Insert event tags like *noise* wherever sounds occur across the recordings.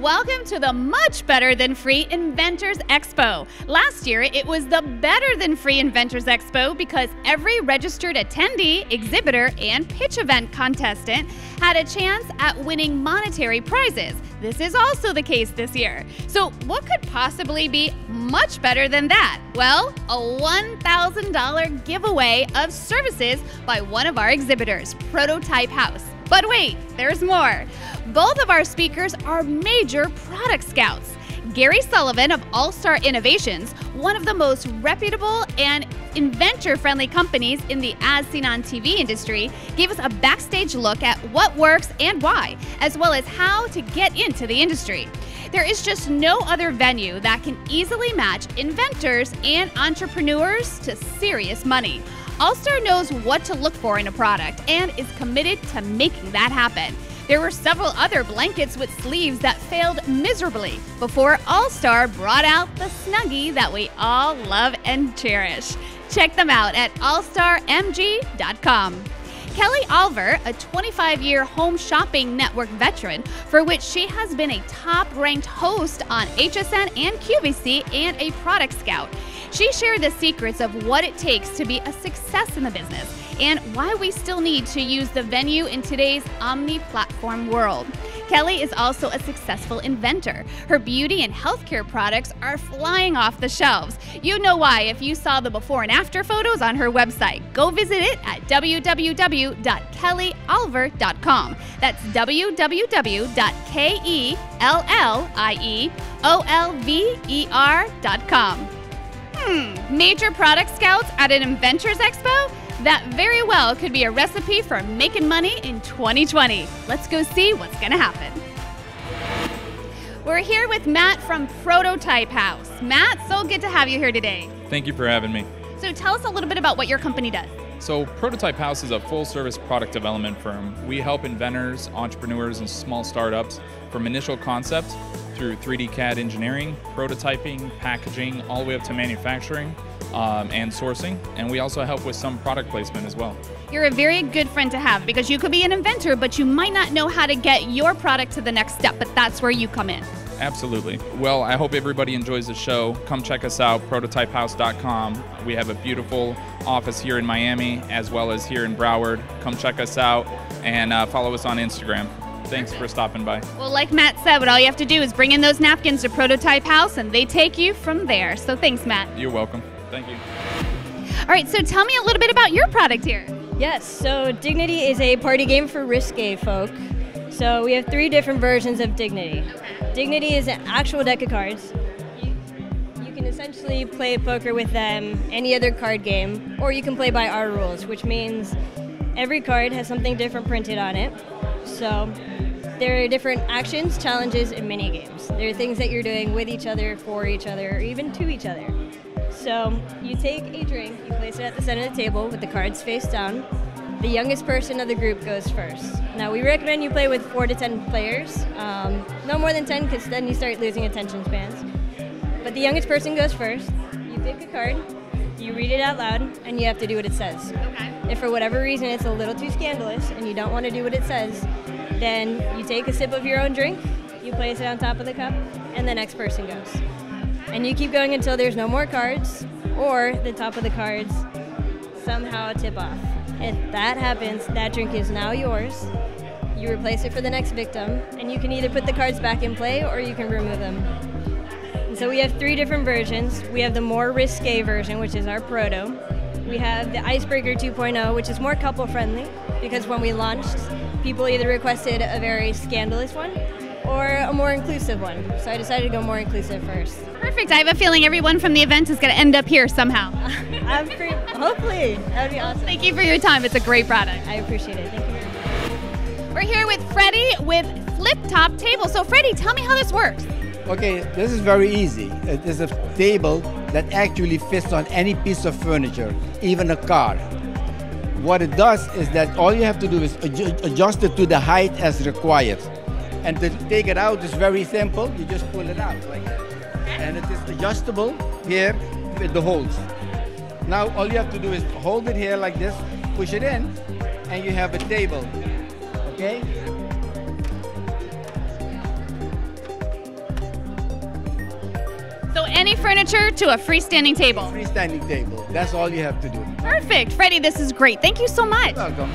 Welcome to the much better than free Inventors Expo. Last year, it was the better than free Inventors Expo because every registered attendee, exhibitor, and pitch event contestant had a chance at winning monetary prizes. This is also the case this year. So, what could possibly be much better than that? Well, a $1,000 giveaway of services by one of our exhibitors, Prototype House. But wait, there's more. Both of our speakers are major product scouts. Gary Sullivan of All Star Innovations, one of the most reputable and inventor friendly companies in the as seen on TV industry, gave us a backstage look at what works and why, as well as how to get into the industry. There is just no other venue that can easily match inventors and entrepreneurs to serious money. All-Star knows what to look for in a product and is committed to making that happen. There were several other blankets with sleeves that failed miserably before All-Star brought out the Snuggie that we all love and cherish. Check them out at allstarmg.com. Kelly Alver, a 25 year home shopping network veteran, for which she has been a top ranked host on HSN and QVC and a product scout. She shared the secrets of what it takes to be a success in the business and why we still need to use the venue in today's omni platform world. Kelly is also a successful inventor. Her beauty and healthcare products are flying off the shelves. You know why if you saw the before and after photos on her website. Go visit it at www.kellyolver.com. That's www.kellieolver.com. Hmm, major product scouts at an Inventors Expo? That very well could be a recipe for making money in 2020. Let's go see what's going to happen. We're here with Matt from Prototype House. Matt, so good to have you here today. Thank you for having me. So tell us a little bit about what your company does. So, Prototype House is a full service product development firm. We help inventors, entrepreneurs, and small startups from initial concept through 3D CAD engineering, prototyping, packaging, all the way up to manufacturing um, and sourcing. And we also help with some product placement as well. You're a very good friend to have because you could be an inventor, but you might not know how to get your product to the next step, but that's where you come in. Absolutely. Well, I hope everybody enjoys the show. Come check us out, prototypehouse.com. We have a beautiful office here in Miami as well as here in Broward. Come check us out and uh, follow us on Instagram. Thanks for stopping by. Well, like Matt said, what all you have to do is bring in those napkins to Prototype House and they take you from there. So thanks, Matt. You're welcome. Thank you. All right, so tell me a little bit about your product here. Yes, so Dignity is a party game for risque folk. So we have three different versions of Dignity. Dignity is an actual deck of cards. You, you can essentially play poker with them, any other card game, or you can play by our rules, which means every card has something different printed on it. So there are different actions, challenges, and mini games. There are things that you're doing with each other, for each other, or even to each other. So you take a drink, you place it at the center of the table with the cards face down. The youngest person of the group goes first. Now we recommend you play with four to ten players, um, no more than ten, because then you start losing attention spans. But the youngest person goes first. You pick a card, you read it out loud, and you have to do what it says. Okay. If for whatever reason it's a little too scandalous and you don't want to do what it says, then you take a sip of your own drink, you place it on top of the cup, and the next person goes. And you keep going until there's no more cards, or the top of the cards somehow tip off. If that happens, that drink is now yours. You replace it for the next victim, and you can either put the cards back in play or you can remove them. And so we have three different versions. We have the more risque version, which is our proto. We have the Icebreaker 2.0, which is more couple friendly because when we launched, people either requested a very scandalous one or a more inclusive one. So I decided to go more inclusive first. Perfect. I have a feeling everyone from the event is going to end up here somehow. *laughs* I'm pretty, hopefully, that would be awesome. Thank you for your time. It's a great product. I appreciate it. Thank you very much. We're here with Freddie with Flip Top Table. So, Freddie, tell me how this works. Okay, this is very easy. Uh, it is a table that actually fits on any piece of furniture, even a car. What it does is that all you have to do is adjust it to the height as required. And to take it out is very simple. You just pull it out like that. And it is adjustable here with the holes. Now all you have to do is hold it here like this, push it in, and you have a table. Okay? So any furniture to a freestanding table. Freestanding table. That's all you have to do. Perfect. Freddie, this is great. Thank you so much. You're Welcome.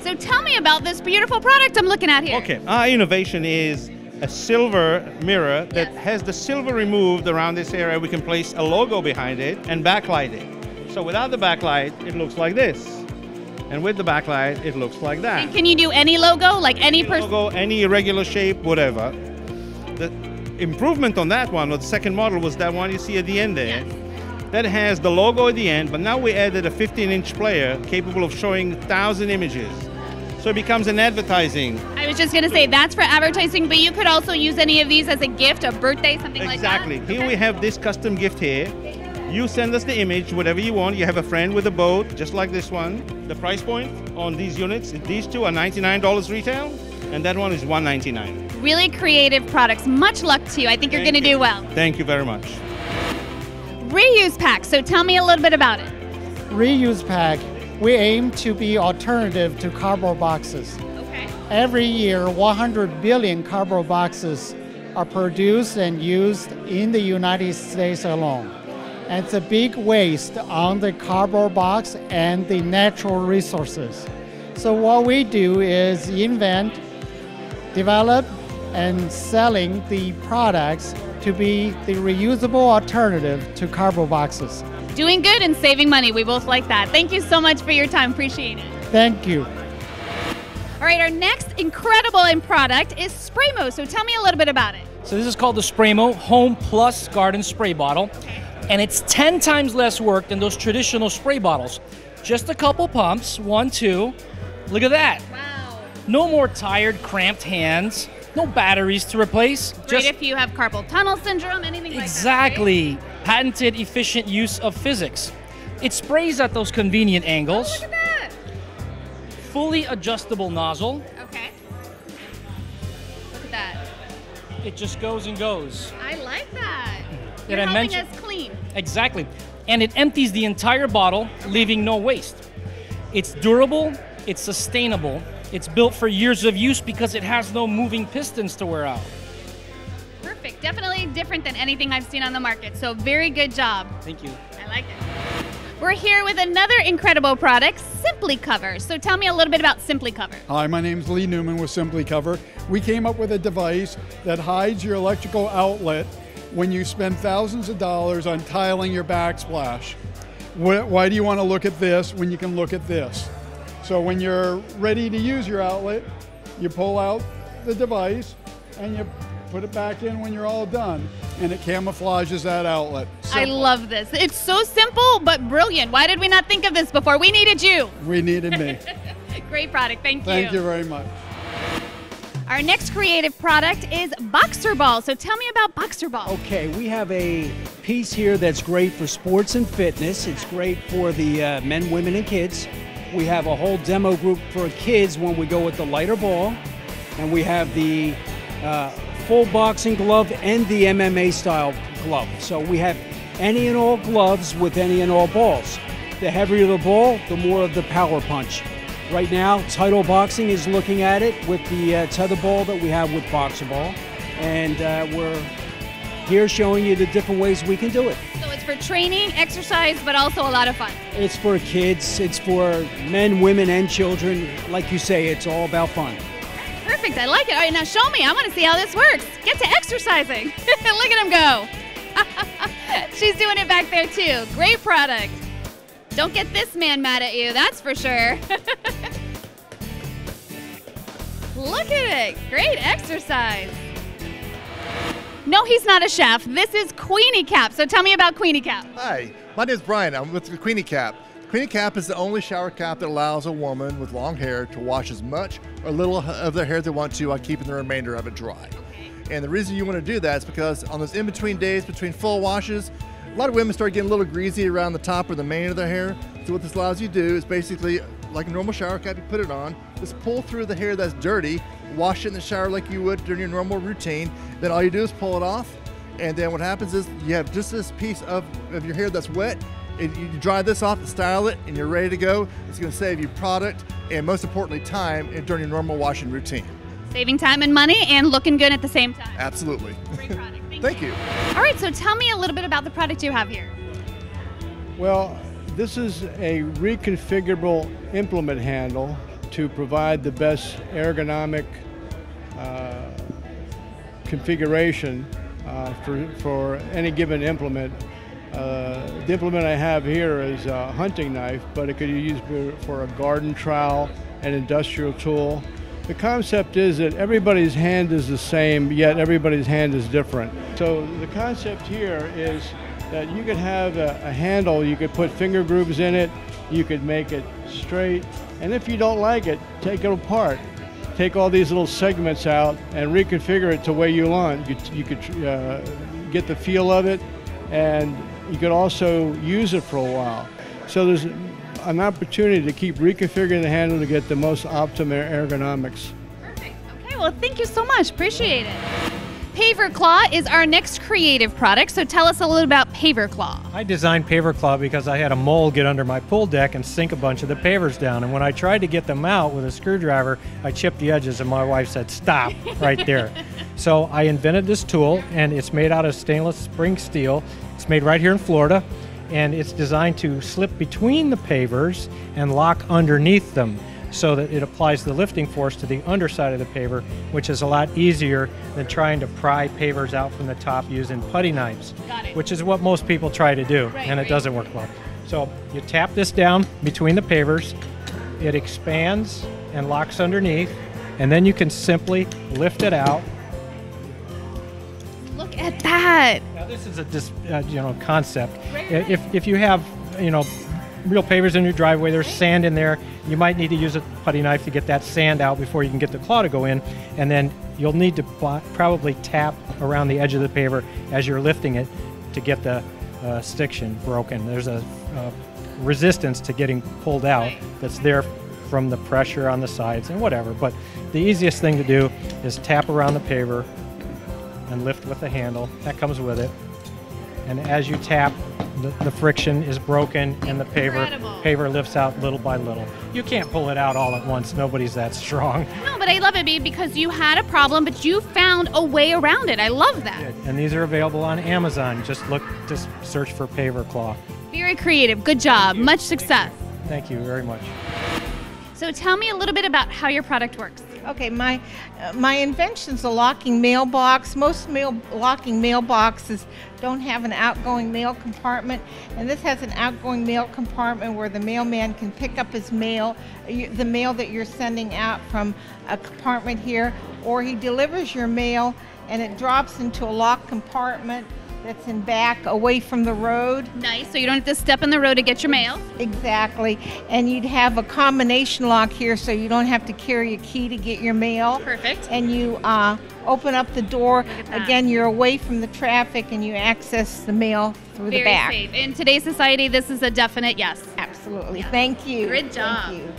So tell me about this beautiful product I'm looking at here. Okay, our innovation is a silver mirror that Yes. has the silver removed around this area. We can place a logo behind it and backlight it. So without the backlight, it looks like this. And with the backlight, it looks like that. And can you do any logo, like any person? logo, any irregular shape, whatever. Improvement on that one, or the second model, was that one you see at the end there. Yes. That has the logo at the end, but now we added a 15-inch player capable of showing 1,000 images. So it becomes an advertising I was just going to say that's for advertising, but you could also use any of these as a gift, a birthday, something Exactly. like that. Exactly. Here we have this custom gift here. You send us the image, whatever you want. You have a friend with a boat, just like this one. The price point on these units, these two are $99 retail, and that one is $199. Really creative products. Much luck to you. I think you're going to you. do well. Thank you very much. Reuse pack. So tell me a little bit about it. reuse pack, we aim to be alternative to cardboard boxes. Okay. Every year, 100 billion cardboard boxes are produced and used in the United States alone. And it's a big waste on the cardboard box and the natural resources. So what we do is invent, develop, and selling the products to be the reusable alternative to cardboard boxes. Doing good and saving money. We both like that. Thank you so much for your time. Appreciate it. Thank you. All right, our next incredible in product is Spraymo. So tell me a little bit about it. So this is called the Spraymo Home Plus Garden Spray Bottle, and it's 10 times less work than those traditional spray bottles. Just a couple pumps, one, two. Look at that. Wow. No more tired, cramped hands. No batteries to replace. Great Just if you have carpal tunnel syndrome, anything like that. right? exactly patented, efficient use of physics. It sprays at those convenient angles. Oh, look at that. Fully adjustable nozzle. Okay. Look at that. It just goes and goes. I like that. Did You're I helping mention- us clean. Exactly. And it empties the entire bottle, leaving no waste. It's durable, it's sustainable, it's built for years of use because it has no moving pistons to wear out. Perfect. Definitely different than anything I've seen on the market. So very good job. Thank you. I like it. We're here with another incredible product, Simply Cover. So tell me a little bit about Simply Cover. Hi, my name's Lee Newman with Simply Cover. We came up with a device that hides your electrical outlet when you spend thousands of dollars on tiling your backsplash. Why do you want to look at this when you can look at this? So when you're ready to use your outlet, you pull out the device and you put it back in when you're all done, and it camouflages that outlet. I love this. It's so simple but brilliant. Why did we not think of this before? We needed you. We needed me. *laughs* Great product. Thank you. Thank you very much. Our next creative product is Boxer Ball. So tell me about Boxer Ball. Okay, we have a piece here that's great for sports and fitness. It's great for the uh, men, women, and kids. We have a whole demo group for kids when we go with the lighter ball, and we have the uh, full boxing glove and the MMA style glove. So we have any and all gloves with any and all balls. The heavier the ball, the more of the power punch. Right now, Title Boxing is looking at it with the uh, tether ball that we have with Boxer Ball, and uh, we're here showing you the different ways we can do it. For training, exercise, but also a lot of fun. It's for kids, it's for men, women, and children. Like you say, it's all about fun. Perfect. I like it. All right, now show me. I want to see how this works. Get to exercising. *laughs* Look at him go. *laughs* She's doing it back there too. Great product. Don't get this man mad at you, that's for sure. *laughs* Look at it. Great exercise. No, he's not a chef. This is Queenie Cap. So tell me about Queenie Cap. Hi, my name is Brian. I'm with the Queenie Cap. Queenie Cap is the only shower cap that allows a woman with long hair to wash as much or little of their hair as they want to while keeping the remainder of it dry. And the reason you want to do that is because on those in between days between full washes, a lot of women start getting a little greasy around the top or the mane of their hair. So what this allows you to do is basically like a normal shower cap, you put it on, just pull through the hair that's dirty, wash it in the shower like you would during your normal routine. Then all you do is pull it off, and then what happens is you have just this piece of, of your hair that's wet. And you dry this off and style it, and you're ready to go. It's going to save you product and most importantly time during your normal washing routine. Saving time and money and looking good at the same time. Absolutely. Great product. Thank Thank you. All right, so tell me a little bit about the product you have here. Well, this is a reconfigurable implement handle to provide the best ergonomic uh, configuration uh, for, for any given implement. Uh, the implement I have here is a hunting knife, but it could be used for- for a garden trowel, an industrial tool. The concept is that everybody's hand is the same, yet everybody's hand is different. So the concept here is that you could have a, a handle, you could put finger grooves in it, you could make it straight, and if you don't like it, take it apart. Take all these little segments out and reconfigure it to where you want. You, you could uh, get the feel of it, and you could also use it for a while. So there's an opportunity to keep reconfiguring the handle to get the most optimal ergonomics. Perfect. Okay, well, thank you so much. Appreciate it. Paver Claw is our next creative product, so tell us a little about Paver Claw. I designed Paver Claw because I had a mole get under my pool deck and sink a bunch of the pavers down. And when I tried to get them out with a screwdriver, I chipped the edges, and my wife said, Stop right there. *laughs* so I invented this tool, and it's made out of stainless spring steel. It's made right here in Florida, and it's designed to slip between the pavers and lock underneath them so that it applies the lifting force to the underside of the paver, which is a lot easier than trying to pry pavers out from the top using putty knives, which is what most people try to do, Right, and it right. doesn't work well. So you tap this down between the pavers, it expands and locks underneath, and then you can simply lift it out. At that. Now this is a dis, uh, you know concept. If if you have you know real pavers in your driveway, there's sand in there. You might need to use a putty knife to get that sand out before you can get the claw to go in, and then you'll need to probably tap around the edge of the paver as you're lifting it to get the uh, stiction broken. There's a uh, resistance to getting pulled out that's there from the pressure on the sides and whatever. But the easiest thing to do is tap around the paver and lift with the handle. That comes with it. And as you tap, the, the friction is broken and the paver paver lifts out little by little. You can't pull it out all at once. Nobody's that strong. *laughs* No, but I love it, babe, because you had a problem, but you found a way around it. I love that. And these are available on Amazon. Just look, just search for paver claw. Very creative. Good job. Much success. Thank you very much. So tell me a little bit about how your product works. Okay, my uh, my invention's a locking mailbox. Most mail locking mailboxes don't have an outgoing mail compartment, and this has an outgoing mail compartment where the mailman can pick up his mail, the mail that you're sending out from a compartment here, or he delivers your mail and it drops into a locked compartment that's in back away from the road. Nice, so you don't have to step in the road to get your mail. Exactly. And you'd have a combination lock here so you don't have to carry a key to get your mail. Perfect. And you uh, open up the door. Again, you're away from the traffic and you access the mail through Very the back. safe. In today's society, this is a definite yes. Absolutely. Thank you. Good job. Thank you.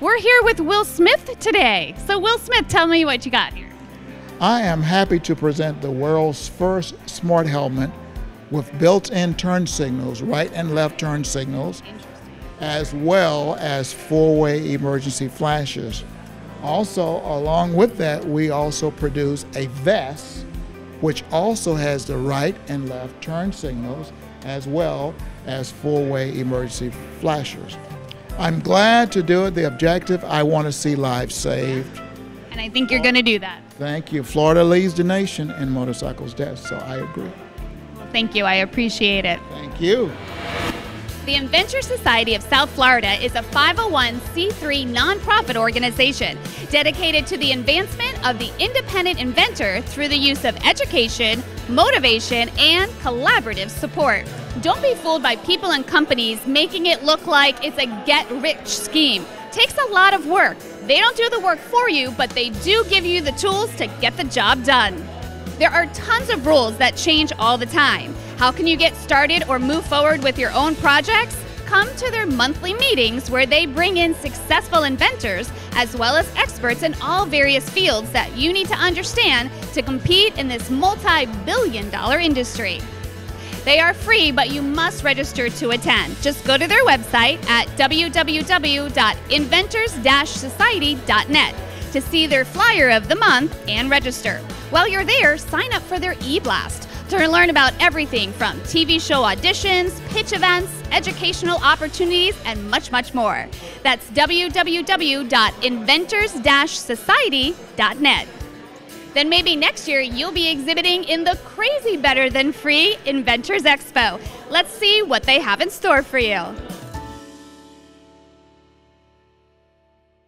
We're here with Will Smith today. So, Will Smith, tell me what you got here. I am happy to present the world's first smart helmet with built-in turn signals, right and left turn signals, as well as four-way emergency flashes. Also, along with that, we also produce a vest which also has the right and left turn signals as well as four-way emergency flashers. I'm glad to do it. The objective, I want to see lives saved. And I think you're going to do that. Thank you. Florida leads the nation in motorcycles deaths, so I agree. Well, thank you. I appreciate it. Thank you. The Inventor Society of South Florida is a 501c3 nonprofit organization dedicated to the advancement of the independent inventor through the use of education, motivation, and collaborative support. Don't be fooled by people and companies making it look like it's a get rich scheme. Takes a lot of work. They don't do the work for you, but they do give you the tools to get the job done. There are tons of rules that change all the time. How can you get started or move forward with your own projects? Come to their monthly meetings where they bring in successful inventors as well as experts in all various fields that you need to understand to compete in this multi billion dollar industry. They are free, but you must register to attend. Just go to their website at www.inventors-society.net. to see their flyer of the month and register. While you're there, sign up for their e blast to learn about everything from TV show auditions, pitch events, educational opportunities, and much, much more. That's www.inventors-society.net. Then maybe next year you'll be exhibiting in the crazy better than free Inventors Expo. Let's see what they have in store for you.